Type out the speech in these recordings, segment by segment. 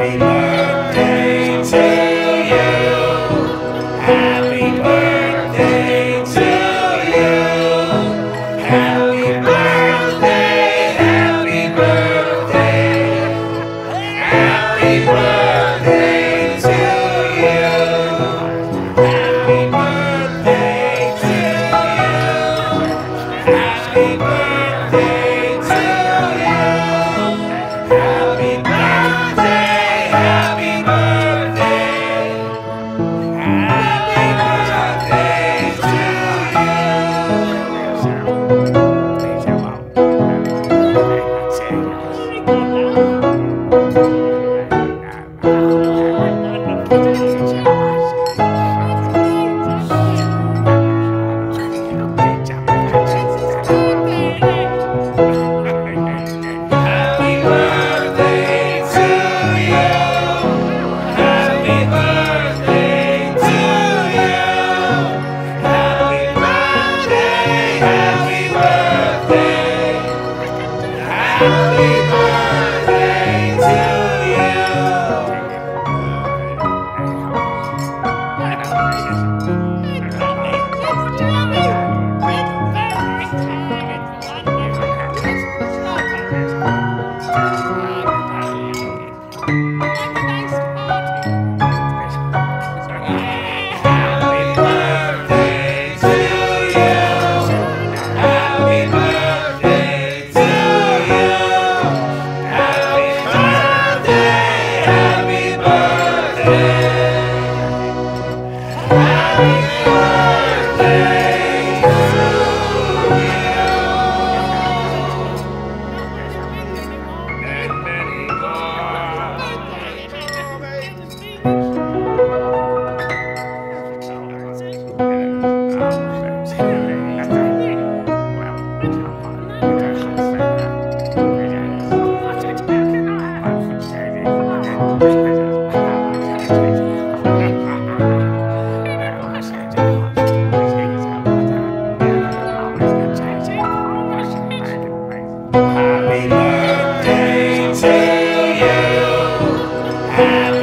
we Happy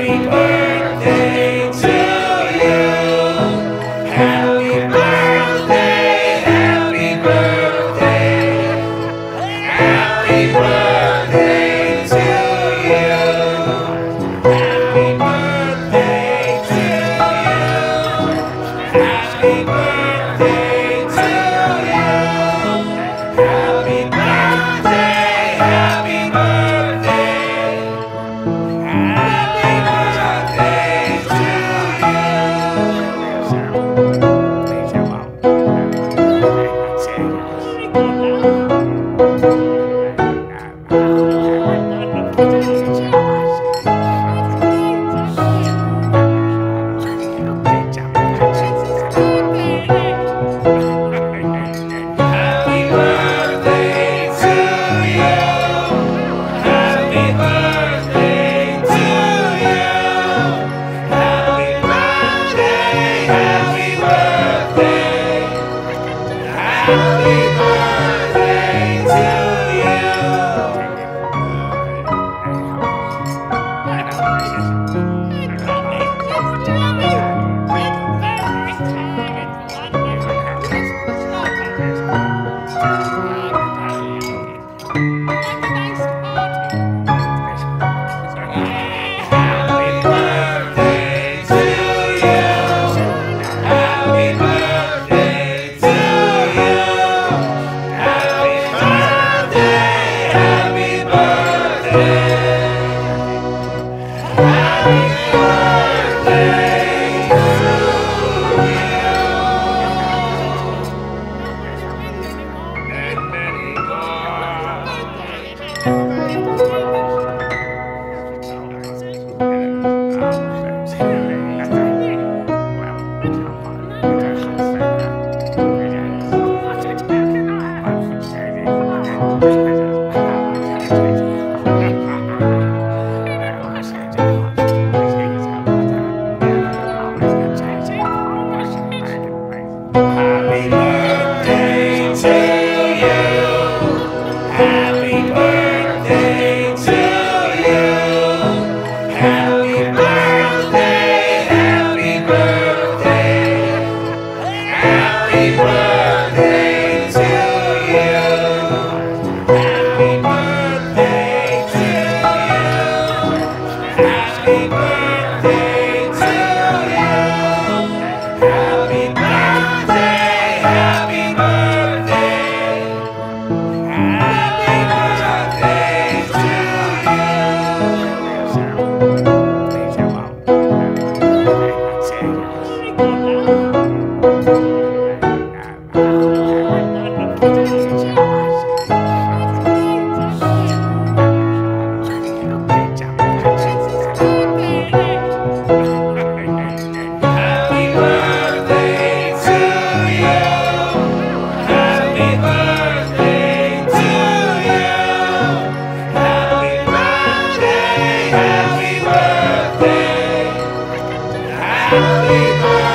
Holy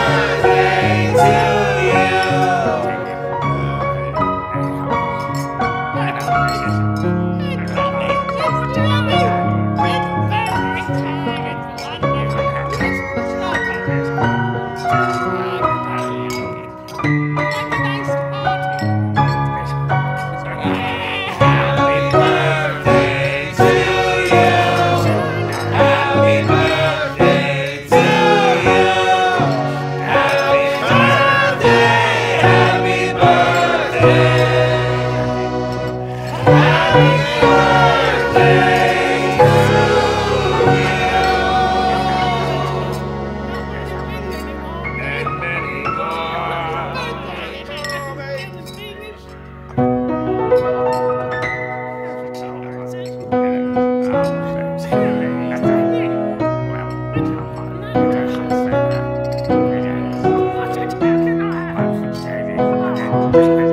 Thank you.